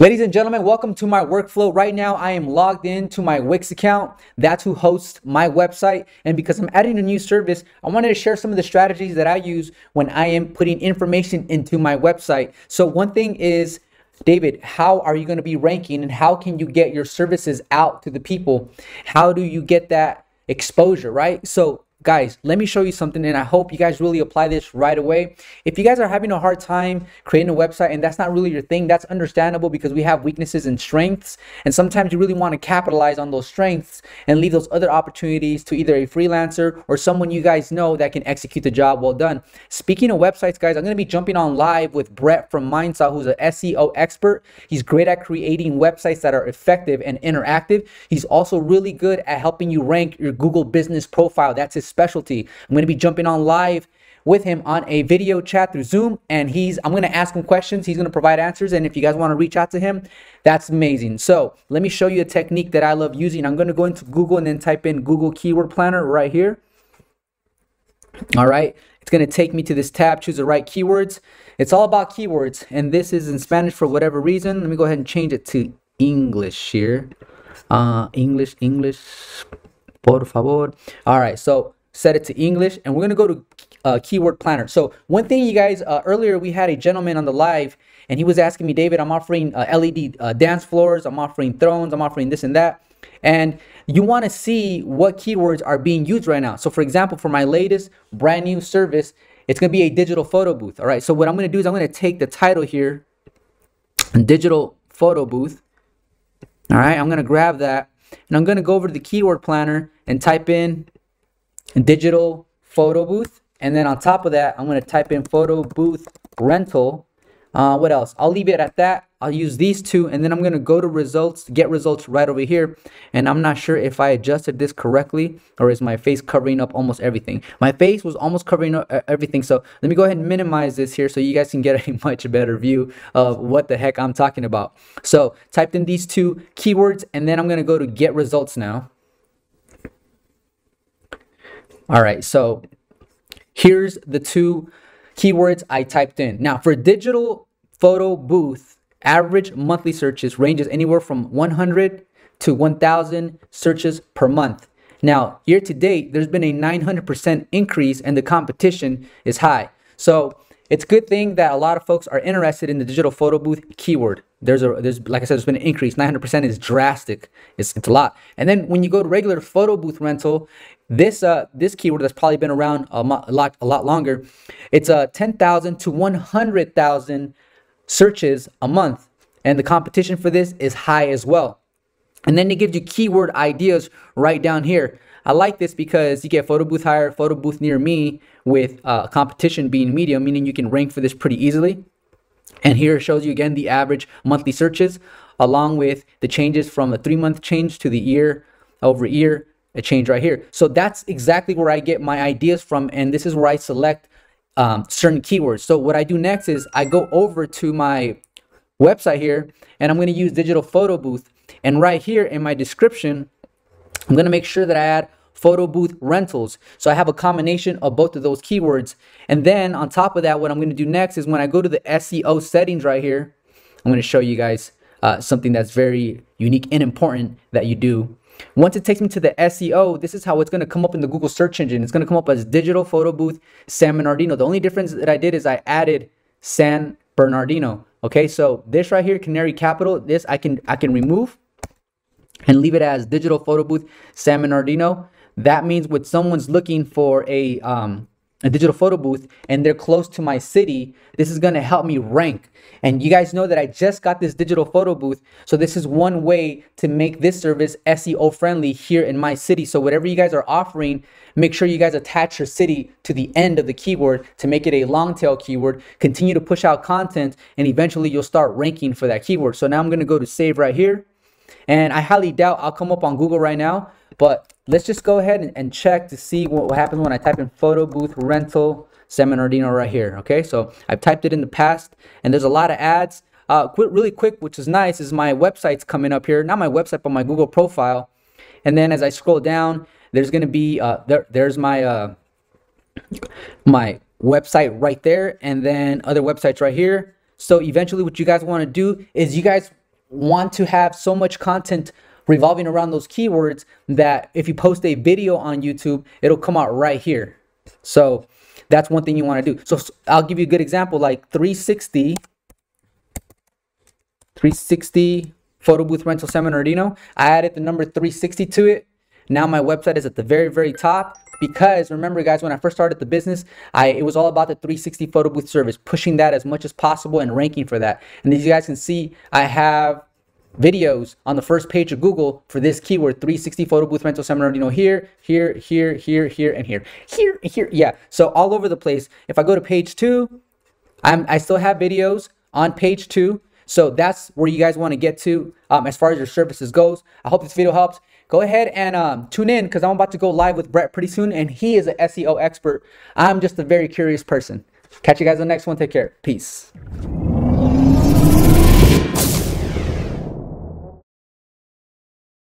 Ladies and gentlemen, welcome to my workflow. Right now, I am logged into my Wix account. That's who hosts my website. And because I'm adding a new service, I wanted to share some of the strategies that I use when I am putting information into my website. So one thing is, David, how are you going to be ranking and how can you get your services out to the people? How do you get that exposure, right? So guys, let me show you something and I hope you guys really apply this right away. If you guys are having a hard time creating a website and that's not really your thing, that's understandable because we have weaknesses and strengths. And sometimes you really want to capitalize on those strengths and leave those other opportunities to either a freelancer or someone you guys know that can execute the job well done. Speaking of websites, guys, I'm going to be jumping on live with Brett from Mindsaw, who's an SEO expert. He's great at creating websites that are effective and interactive. He's also really good at helping you rank your Google business profile. That's his specialty. I'm going to be jumping on live with him on a video chat through Zoom and he's I'm going to ask him questions, he's going to provide answers and if you guys want to reach out to him, that's amazing. So, let me show you a technique that I love using. I'm going to go into Google and then type in Google Keyword Planner right here. All right. It's going to take me to this tab, choose the right keywords. It's all about keywords and this is in Spanish for whatever reason. Let me go ahead and change it to English here. Uh, English, English, por favor. All right. So, set it to English, and we're gonna go to uh, keyword planner. So one thing you guys, uh, earlier we had a gentleman on the live, and he was asking me, David, I'm offering uh, LED uh, dance floors, I'm offering thrones, I'm offering this and that. And you want to see what keywords are being used right now. So for example, for my latest brand new service, it's going to be a digital photo booth. All right. So what I'm going to do is I'm going to take the title here, digital photo booth. All right. I'm going to grab that and I'm going to go over to the keyword planner and type in digital photo booth. And then on top of that, I'm going to type in photo booth rental. Uh, what else? I'll leave it at that. I'll use these two and then I'm going to go to results, get results right over here. And I'm not sure if I adjusted this correctly or is my face covering up almost everything. My face was almost covering up everything. So let me go ahead and minimize this here so you guys can get a much better view of what the heck I'm talking about. So typed in these two keywords and then I'm going to go to get results now. All right, so here's the two keywords I typed in. Now, for digital photo booth, average monthly searches ranges anywhere from 100 to 1,000 searches per month. Now, year to date, there's been a 900% increase and the competition is high. So, it's a good thing that a lot of folks are interested in the digital photo booth keyword. There's a there's like I said, there's been an increase. 900% is drastic. It's, it's a lot. And then when you go to regular photo booth rental, this uh this keyword that's probably been around a, a lot a lot longer. It's uh 10,000 to 100,000 searches a month, and the competition for this is high as well. And then it gives you keyword ideas right down here. I like this because you get photo booth hire, photo booth near me with uh, competition being medium, meaning you can rank for this pretty easily. And here it shows you again the average monthly searches along with the changes from a three month change to the year over year, a change right here. So that's exactly where I get my ideas from. And this is where I select um, certain keywords. So what I do next is I go over to my website here and I'm going to use digital photo booth. And right here in my description, I'm going to make sure that I add photo booth rentals. So I have a combination of both of those keywords. And then on top of that, what I'm going to do next is when I go to the SEO settings right here, I'm going to show you guys uh, something that's very unique and important that you do. Once it takes me to the SEO, this is how it's going to come up in the Google search engine. It's going to come up as digital photo booth San Bernardino. The only difference that I did is I added San Bernardino. Okay, so this right here, Canary Capital, this I can I can remove and leave it as digital photo booth San Bernardino. That means when someone's looking for a um, a digital photo booth and they're close to my city, this is going to help me rank. And you guys know that I just got this digital photo booth. So this is one way to make this service SEO friendly here in my city. So whatever you guys are offering, make sure you guys attach your city to the end of the keyword to make it a long tail keyword. Continue to push out content and eventually you'll start ranking for that keyword. So now I'm going to go to save right here. And I highly doubt I'll come up on Google right now, but let's just go ahead and, and check to see what, what happens when I type in photo booth rental San Bernardino right here. Okay, so I've typed it in the past and there's a lot of ads. Uh, quick, really quick, which is nice, is my website's coming up here. Not my website, but my Google profile. And then as I scroll down, there's going to be, uh, there, there's my, uh, my website right there. And then other websites right here. So eventually what you guys want to do is you guys want to have so much content revolving around those keywords that if you post a video on YouTube, it'll come out right here. So that's one thing you want to do. So I'll give you a good example like 360 360 photo booth rental San Bernardino. I added the number 360 to it. Now my website is at the very, very top because remember guys, when I first started the business, I it was all about the 360 photo booth service, pushing that as much as possible and ranking for that. And as you guys can see, I have videos on the first page of Google for this keyword 360 photo booth rental San Bernardino here, here, here, here, here, and here. Here, here, yeah. So all over the place. If I go to page two, I'm I still have videos on page two. So that's where you guys want to get to um, as far as your services goes. I hope this video helps. Go ahead and um, tune in because I'm about to go live with Brett pretty soon, and he is an SEO expert. I'm just a very curious person. Catch you guys on the next one. Take care. Peace.